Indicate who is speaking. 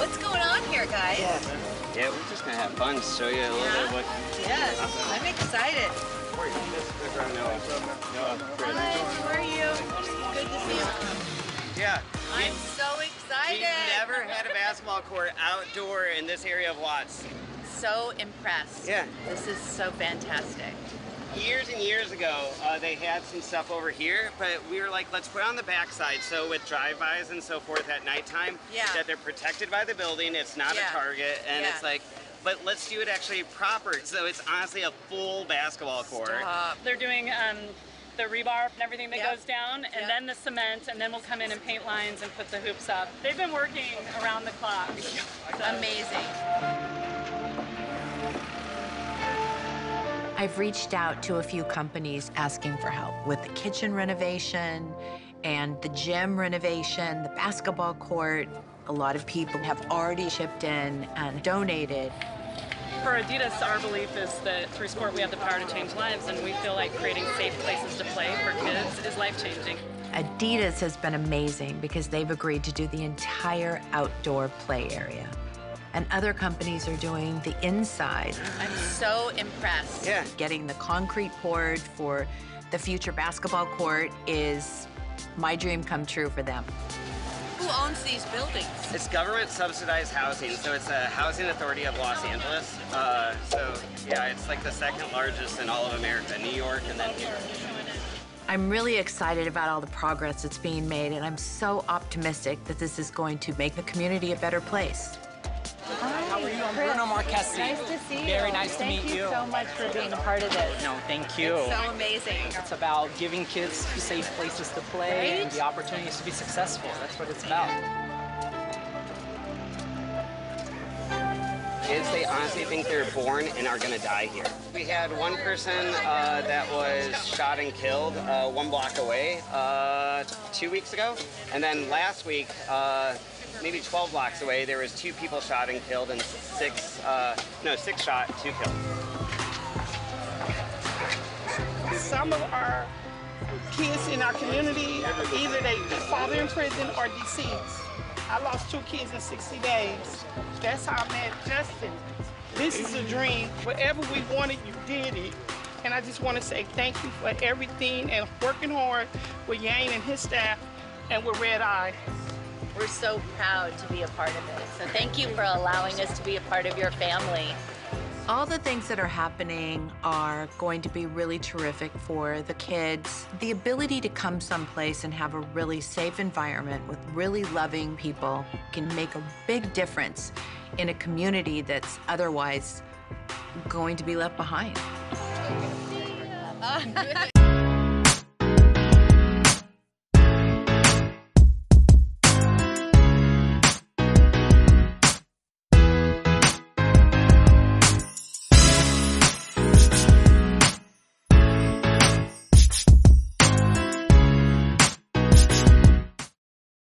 Speaker 1: What's going on here, guys?
Speaker 2: Yeah, we're just gonna have fun, show you a little bit of what.
Speaker 1: Yes, I'm excited.
Speaker 2: Before you do this, look around Noah. Noah,
Speaker 1: Hi, how are you? Good to see you.
Speaker 2: Yeah.
Speaker 1: I'm so excited.
Speaker 2: We've never had a basketball court outdoor in this area of Watts.
Speaker 1: So impressed.
Speaker 2: Yeah.
Speaker 1: This is so fantastic.
Speaker 2: Years and years ago, uh, they had some stuff over here, but we were like, let's put it on the backside. So with drive-bys and so forth at nighttime,
Speaker 1: Yeah.
Speaker 2: that they're protected by the building. It's not
Speaker 1: Yeah.
Speaker 2: a target, and
Speaker 1: Yeah.
Speaker 2: it's like, but let's do it actually proper. So it's honestly a full basketball court.
Speaker 1: Stop.
Speaker 3: They're doing um, the rebar and everything that
Speaker 1: Yep.
Speaker 3: goes down, and
Speaker 1: Yep.
Speaker 3: then the cement, and then we'll come in and paint lines and put the hoops up. They've been working around the clock. So-
Speaker 1: Amazing.
Speaker 4: I've reached out to a few companies asking for help with the kitchen renovation and the gym renovation, the basketball court. A lot of people have already chipped in and donated.
Speaker 3: For Adidas, our belief is that through sport we have the power to change lives, and we feel like creating safe places to play for kids is life-changing.
Speaker 4: Adidas has been amazing because they've agreed to do the entire outdoor play area. And other companies are doing the inside,
Speaker 1: I'm so impressed.
Speaker 2: Yeah.
Speaker 4: getting the concrete poured for the future basketball court is my dream come true for them.
Speaker 1: Who owns these buildings?
Speaker 2: It's government subsidized housing, so it's a housing authority of Los Angeles. Uh, so yeah, it's like the second largest in all of America, New York and then here.
Speaker 4: I'm really excited about all the progress that's being made, and I'm so optimistic that this is going to make the community a better place.
Speaker 5: How are you? I'm Bruno Marquesi.
Speaker 6: Nice to see you.
Speaker 5: Very nice
Speaker 6: Thank
Speaker 5: to meet
Speaker 6: you.
Speaker 5: Thank you.
Speaker 6: so much for being a part of this.
Speaker 5: No, thank you.
Speaker 1: It's So amazing.
Speaker 5: It's about giving kids safe places to play and the opportunities to be successful. That's what it's about.
Speaker 2: Kids, they honestly think they're born and are gonna die here. We had one person uh, that was shot and killed uh, one block away uh, two weeks ago, and then last week, uh, maybe 12 blocks away, there was two people shot and killed, and six, uh, no, six shot, two killed.
Speaker 7: some of our kids in our community, either they father in prison or deceased. I lost two kids in 60 days. That's how I met Justin. This is a dream. Whatever we wanted, you did it. And I just want to say thank you for everything and working hard with Yang and his staff and with Red Eye.
Speaker 1: We're so proud to be a part of it. So thank you for allowing us to be a part of your family.
Speaker 4: All the things that are happening are going to be really terrific for the kids. The ability to come someplace and have a really safe environment with really loving people can make a big difference in a community that's otherwise going to be left behind.